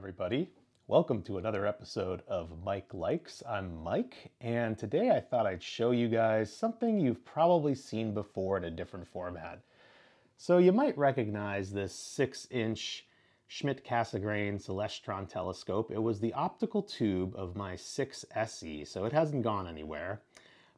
everybody. Welcome to another episode of Mike Likes. I'm Mike, and today I thought I'd show you guys something you've probably seen before in a different format. So you might recognize this 6-inch Schmidt-Cassegrain Celestron telescope. It was the optical tube of my 6SE, so it hasn't gone anywhere,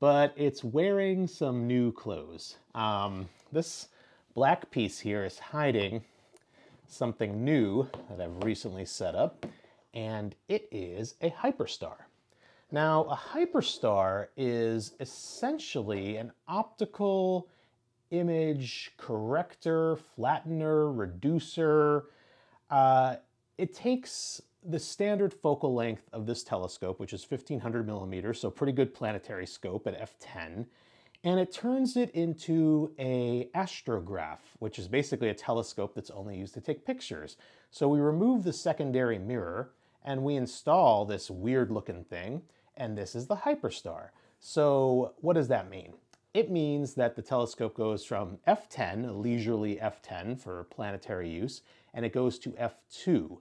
but it's wearing some new clothes. Um, this black piece here is hiding something new that I've recently set up and it is a hyperstar. Now, a hyperstar is essentially an optical image corrector, flattener, reducer. Uh, it takes the standard focal length of this telescope, which is 1500 millimeters, so pretty good planetary scope at f10, and it turns it into a astrograph, which is basically a telescope that's only used to take pictures. So we remove the secondary mirror, and we install this weird looking thing, and this is the hyperstar. So what does that mean? It means that the telescope goes from f10, a leisurely f10 for planetary use, and it goes to f2.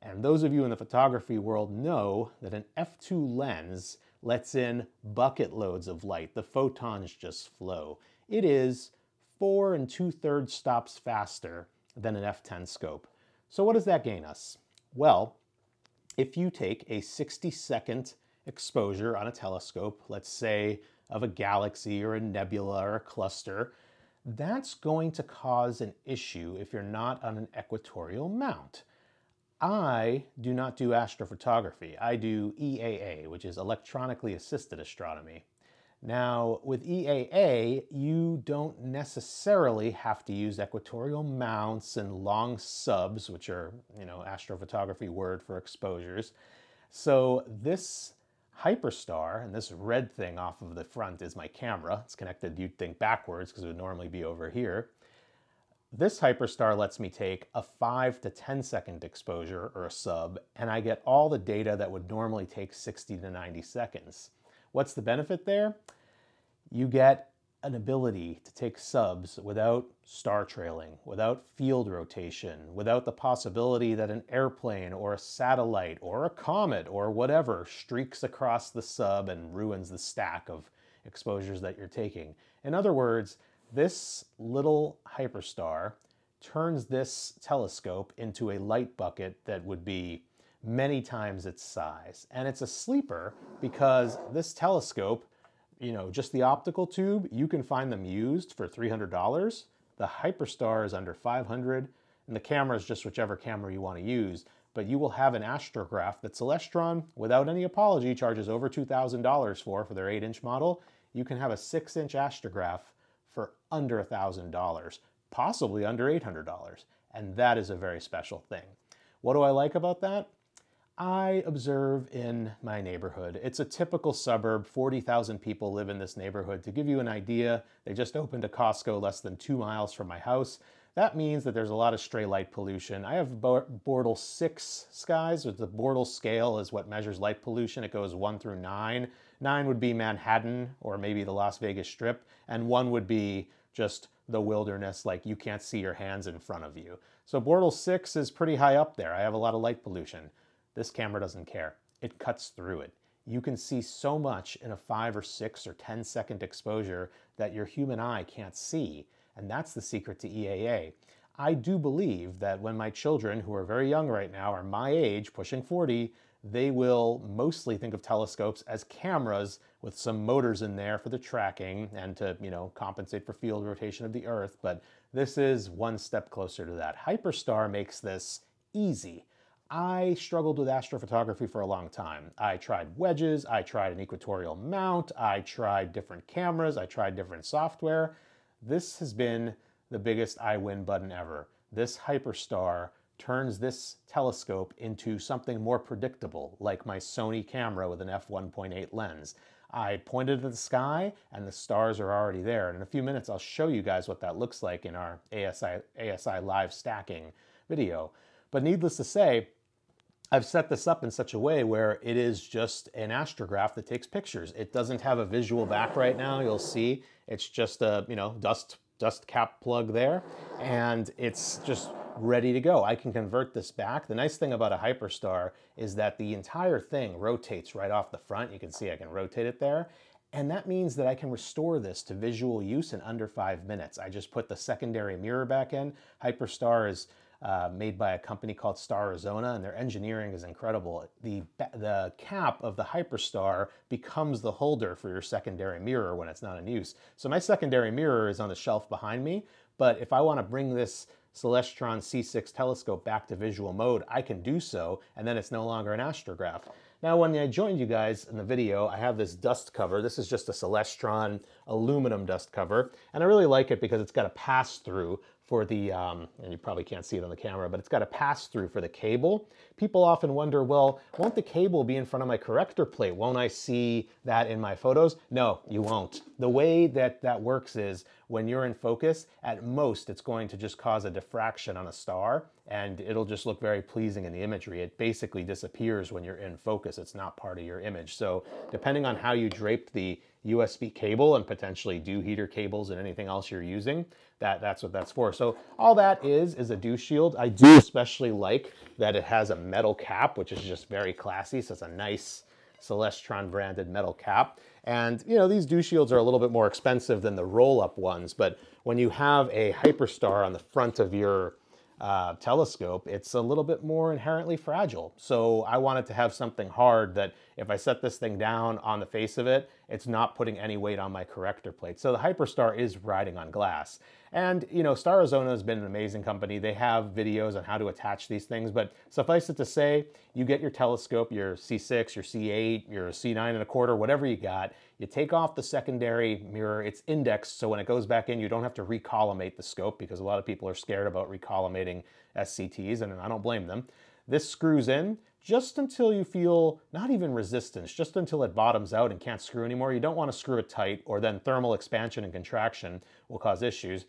And those of you in the photography world know that an f2 lens lets in bucket loads of light. The photons just flow. It is four and two thirds stops faster than an f10 scope. So what does that gain us? Well, if you take a 60 second exposure on a telescope, let's say of a galaxy or a nebula or a cluster, that's going to cause an issue if you're not on an equatorial mount. I do not do astrophotography. I do EAA, which is electronically assisted astronomy. Now, with EAA, you don't necessarily have to use equatorial mounts and long subs, which are, you know, astrophotography word for exposures. So this hyperstar, and this red thing off of the front is my camera. It's connected, you'd think backwards because it would normally be over here. This hyperstar lets me take a 5 to 10 second exposure or a sub, and I get all the data that would normally take 60 to 90 seconds. What's the benefit there? You get an ability to take subs without star trailing, without field rotation, without the possibility that an airplane or a satellite or a comet or whatever streaks across the sub and ruins the stack of exposures that you're taking. In other words, this little hyperstar turns this telescope into a light bucket that would be many times its size. And it's a sleeper because this telescope, you know, just the optical tube, you can find them used for $300. The Hyperstar is under 500 and the camera is just whichever camera you want to use. But you will have an astrograph that Celestron, without any apology, charges over $2,000 for, for their 8-inch model. You can have a 6-inch astrograph for under $1,000, possibly under $800. And that is a very special thing. What do I like about that? I observe in my neighborhood. It's a typical suburb. 40,000 people live in this neighborhood. To give you an idea, they just opened a Costco less than two miles from my house. That means that there's a lot of stray light pollution. I have Bortle 6 skies. The Bortle scale is what measures light pollution. It goes 1 through 9. 9 would be Manhattan or maybe the Las Vegas Strip, and 1 would be just the wilderness, like you can't see your hands in front of you. So Bortle 6 is pretty high up there. I have a lot of light pollution. This camera doesn't care. It cuts through it. You can see so much in a five or six or 10 second exposure that your human eye can't see. And that's the secret to EAA. I do believe that when my children, who are very young right now, are my age, pushing 40, they will mostly think of telescopes as cameras with some motors in there for the tracking and to, you know, compensate for field rotation of the Earth. But this is one step closer to that. Hyperstar makes this easy. I struggled with astrophotography for a long time. I tried wedges, I tried an equatorial mount, I tried different cameras, I tried different software. This has been the biggest I win button ever. This Hyperstar turns this telescope into something more predictable, like my Sony camera with an f1.8 lens. I pointed at the sky and the stars are already there. And in a few minutes, I'll show you guys what that looks like in our ASI, ASI live stacking video. But needless to say, I've set this up in such a way where it is just an astrograph that takes pictures. It doesn't have a visual back right now. You'll see it's just a, you know, dust, dust cap plug there. And it's just ready to go. I can convert this back. The nice thing about a Hyperstar is that the entire thing rotates right off the front. You can see I can rotate it there. And that means that I can restore this to visual use in under five minutes. I just put the secondary mirror back in. Hyperstar is uh, made by a company called Starizona, and their engineering is incredible. The, the cap of the Hyperstar becomes the holder for your secondary mirror when it's not in use. So my secondary mirror is on the shelf behind me, but if I want to bring this Celestron C6 telescope back to visual mode, I can do so, and then it's no longer an astrograph. Now, when I joined you guys in the video, I have this dust cover. This is just a Celestron aluminum dust cover, and I really like it because it's got a pass-through for the, um, and you probably can't see it on the camera, but it's got a pass-through for the cable. People often wonder, well, won't the cable be in front of my corrector plate? Won't I see that in my photos? No, you won't. The way that that works is when you're in focus, at most it's going to just cause a diffraction on a star and it'll just look very pleasing in the imagery. It basically disappears when you're in focus. It's not part of your image. So depending on how you drape the USB cable and potentially dew heater cables and anything else you're using, that, that's what that's for. So all that is, is a dew shield. I do especially like that it has a metal cap, which is just very classy. So it's a nice Celestron branded metal cap. And you know, these dew shields are a little bit more expensive than the roll-up ones, but when you have a Hyperstar on the front of your uh, telescope, it's a little bit more inherently fragile. So I wanted to have something hard that if I set this thing down on the face of it, it's not putting any weight on my corrector plate. So the Hyperstar is riding on glass. And, you know, Starizona has been an amazing company. They have videos on how to attach these things, but suffice it to say, you get your telescope, your C6, your C8, your C9 and a quarter, whatever you got, you take off the secondary mirror, it's indexed, so when it goes back in, you don't have to recollimate the scope because a lot of people are scared about recollimating SCTs, and I don't blame them. This screws in, just until you feel not even resistance, just until it bottoms out and can't screw anymore. You don't want to screw it tight or then thermal expansion and contraction will cause issues.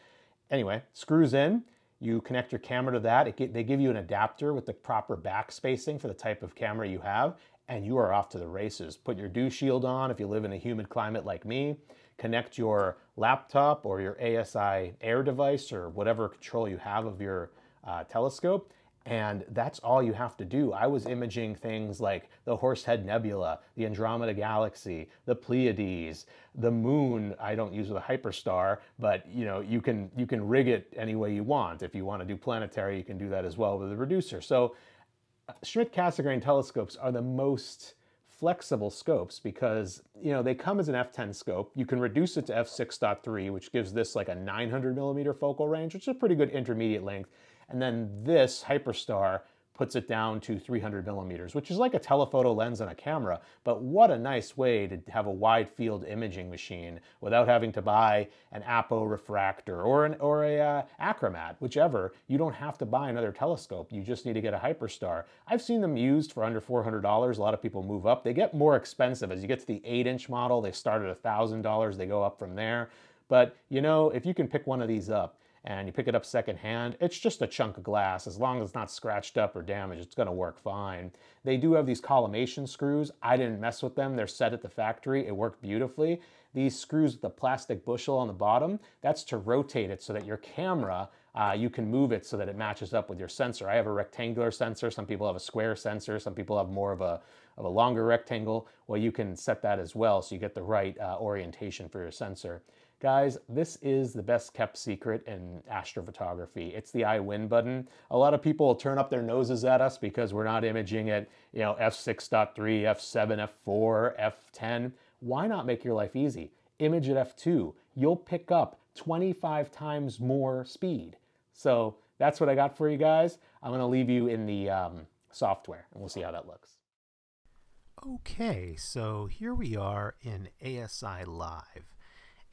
Anyway, screws in, you connect your camera to that. Get, they give you an adapter with the proper back spacing for the type of camera you have, and you are off to the races. Put your dew shield on if you live in a humid climate like me. Connect your laptop or your ASI Air device or whatever control you have of your uh, telescope and that's all you have to do. I was imaging things like the Horsehead Nebula, the Andromeda Galaxy, the Pleiades, the moon. I don't use the hyperstar, but you know, you can you can rig it any way you want. If you want to do planetary, you can do that as well with the reducer. So uh, Schmidt Cassegrain telescopes are the most flexible scopes because you know they come as an f10 scope. You can reduce it to f6.3, which gives this like a 900 millimeter focal range, which is a pretty good intermediate length. And then this Hyperstar puts it down to 300 millimeters, which is like a telephoto lens on a camera, but what a nice way to have a wide field imaging machine without having to buy an Apo refractor or an or a uh, Achromat, whichever. You don't have to buy another telescope. You just need to get a Hyperstar. I've seen them used for under $400. A lot of people move up. They get more expensive as you get to the 8-inch model. They start at $1,000. They go up from there. But you know, if you can pick one of these up, and you pick it up secondhand, it's just a chunk of glass. As long as it's not scratched up or damaged, it's gonna work fine. They do have these collimation screws. I didn't mess with them. They're set at the factory. It worked beautifully. These screws with the plastic bushel on the bottom, that's to rotate it so that your camera, uh, you can move it so that it matches up with your sensor. I have a rectangular sensor. Some people have a square sensor. Some people have more of a, of a longer rectangle. Well, you can set that as well so you get the right uh, orientation for your sensor. Guys, this is the best kept secret in astrophotography. It's the I win button. A lot of people will turn up their noses at us because we're not imaging at, you know, f6.3, f7, f4, f10. Why not make your life easy? Image at f2. You'll pick up 25 times more speed. So that's what I got for you guys. I'm going to leave you in the um, software and we'll see how that looks. Okay, so here we are in ASI Live.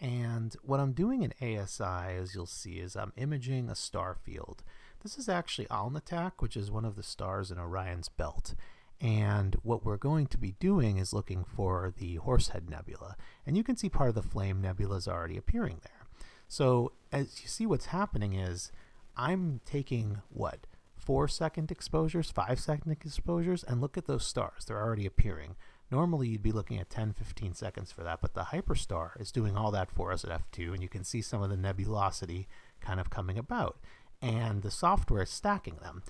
And what I'm doing in ASI, as you'll see, is I'm imaging a star field. This is actually Alnitak, which is one of the stars in Orion's belt. And what we're going to be doing is looking for the Horsehead Nebula. And you can see part of the Flame Nebula is already appearing there. So as you see what's happening is I'm taking what? Four second exposures, five second exposures, and look at those stars. They're already appearing. Normally you'd be looking at 10, 15 seconds for that, but the Hyperstar is doing all that for us at f2, and you can see some of the nebulosity kind of coming about. and the software is stacking them.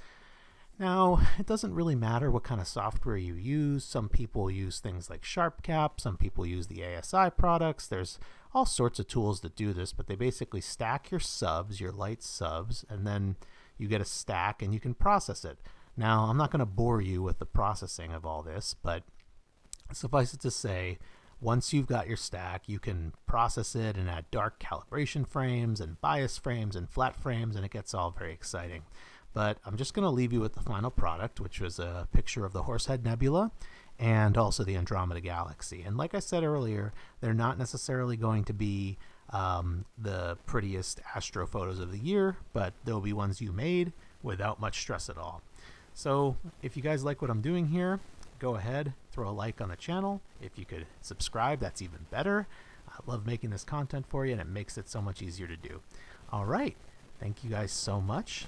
Now, it doesn't really matter what kind of software you use. Some people use things like SharpCap, some people use the ASI products. There's all sorts of tools that do this, but they basically stack your subs, your light subs, and then you get a stack and you can process it. Now, I'm not going to bore you with the processing of all this, but suffice it to say, once you've got your stack, you can process it and add dark calibration frames and bias frames and flat frames, and it gets all very exciting. But I'm just going to leave you with the final product, which was a picture of the Horsehead Nebula and also the Andromeda Galaxy. And like I said earlier, they're not necessarily going to be um, the prettiest astro photos of the year, but they'll be ones you made without much stress at all. So if you guys like what I'm doing here, go ahead, throw a like on the channel. If you could subscribe, that's even better. I love making this content for you, and it makes it so much easier to do. All right. Thank you guys so much.